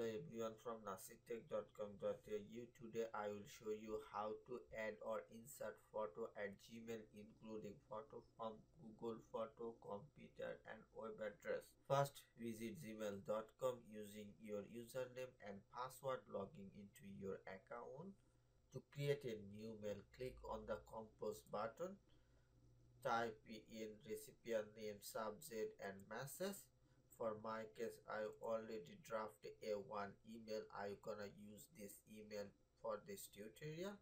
hello everyone from nasidtech.com.au today i will show you how to add or insert photo at gmail including photo from google photo computer and web address first visit gmail.com using your username and password logging into your account to create a new mail click on the compose button type in recipient name subject and message for my case i already drafted a one email. I gonna use this email for this tutorial?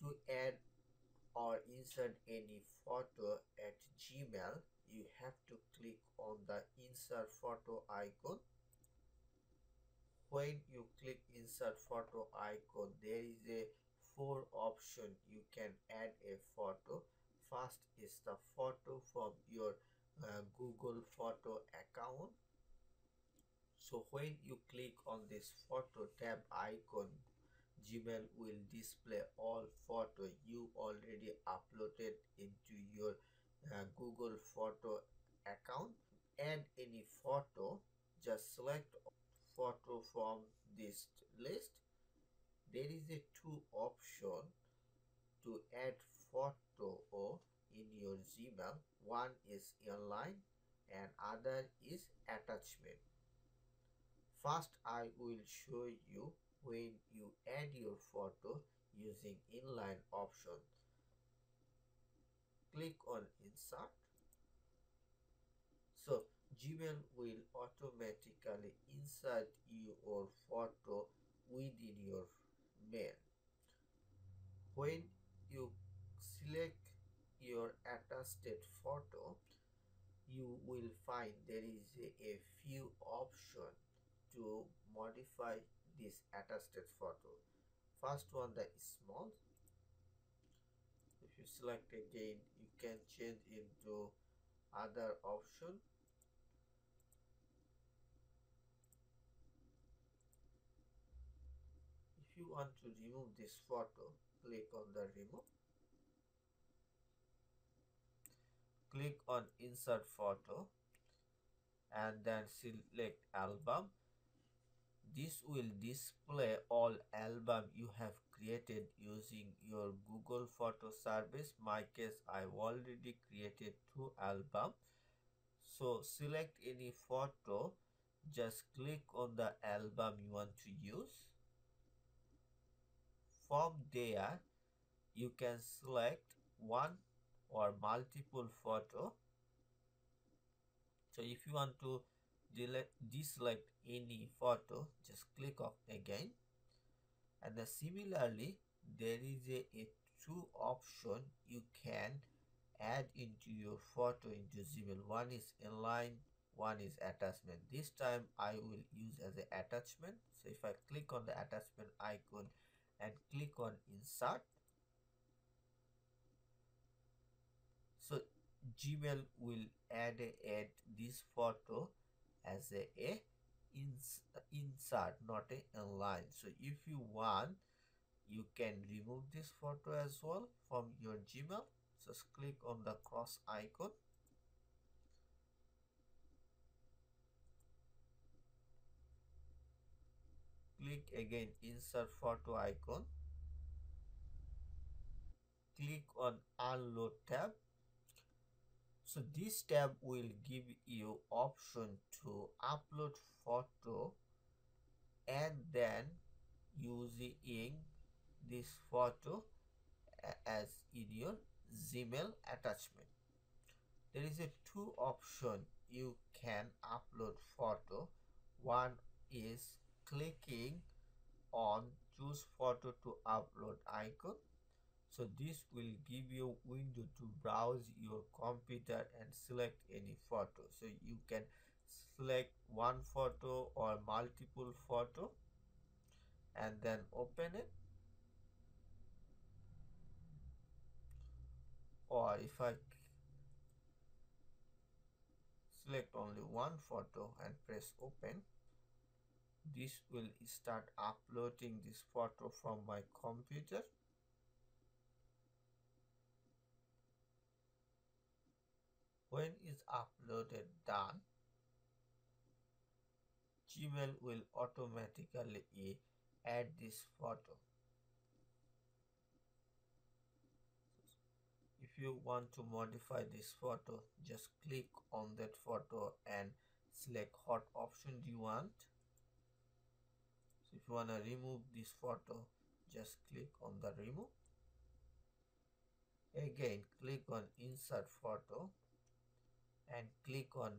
To add or insert any photo at gmail you have to click on the insert photo icon. When you click insert photo icon there is a four option. You can add a photo. First is the photo from your uh, Google photo account. So when you click on this photo tab icon Gmail will display all photo you already uploaded into your uh, Google photo account. Add any photo just select photo from this list. There is a two option to add photo in your Gmail. One is inline and other is attachment. First, I will show you when you add your photo using inline option. Click on insert. So Gmail will automatically insert your photo within your mail. When you select attached photo you will find there is a, a few options to modify this attached photo. First one the small. If you select again you can change into other option. If you want to remove this photo click on the remove click on insert photo and then select album. This will display all album you have created using your google photo service. My case i've already created two album. So select any photo. Just click on the album you want to use. From there you can select one or multiple photo so if you want to deselect any photo just click off again and then similarly there is a, a two option you can add into your photo into Gmail. One is inline, one is attachment. This time I will use as an attachment. So if I click on the attachment icon and click on insert, so gmail will add add this photo as a, a ins, insert not a inline. So if you want you can remove this photo as well from your gmail. Just click on the cross icon. Click again insert photo icon. Click on upload tab so this tab will give you option to upload photo and then using this photo as in your gmail attachment. There is a two option. You can upload photo. One is clicking on choose photo to upload icon so this will give you window to browse your computer and select any photo. So you can select one photo or multiple photo and then open it. Or if I select only one photo and press open this will start uploading this photo from my computer when is uploaded done Gmail will automatically add this photo. If you want to modify this photo, just click on that photo and select what option do you want. So if you want to remove this photo, just click on the remove. Again, click on insert photo and click on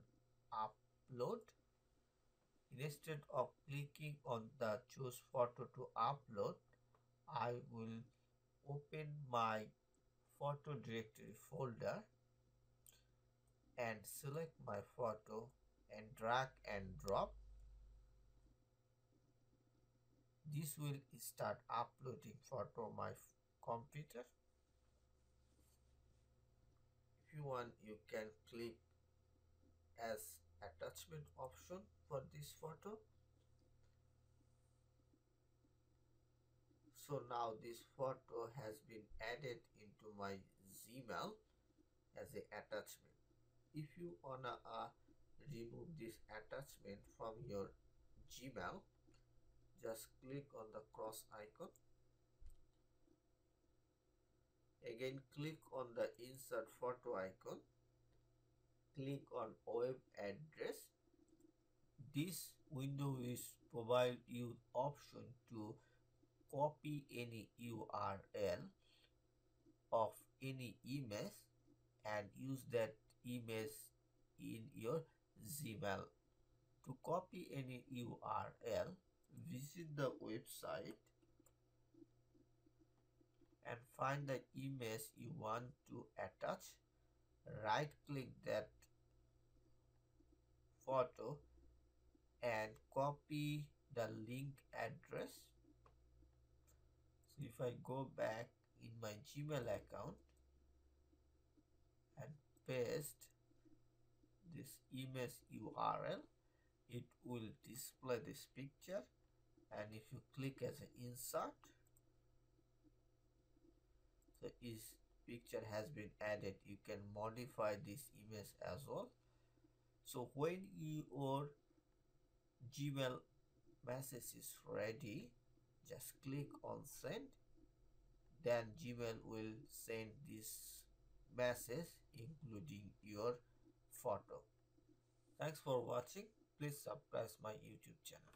upload. Instead of clicking on the choose photo to upload I will open my photo directory folder and select my photo and drag and drop. This will start uploading photo my computer. If you want you can click as attachment option for this photo. So now this photo has been added into my Gmail as a attachment. If you wanna uh, remove this attachment from your Gmail just click on the cross icon. Again click on the insert photo icon click on web address. This window is provide you option to copy any url of any image and use that image in your gmail. To copy any url visit the website and find the image you want to attach. Right click that photo and copy the link address. So if I go back in my Gmail account and paste this image URL it will display this picture. And if you click as an insert so this picture has been added. You can modify this image as well so when your gmail message is ready just click on send. Then gmail will send this message including your photo. Thanks for watching. Please subscribe my youtube channel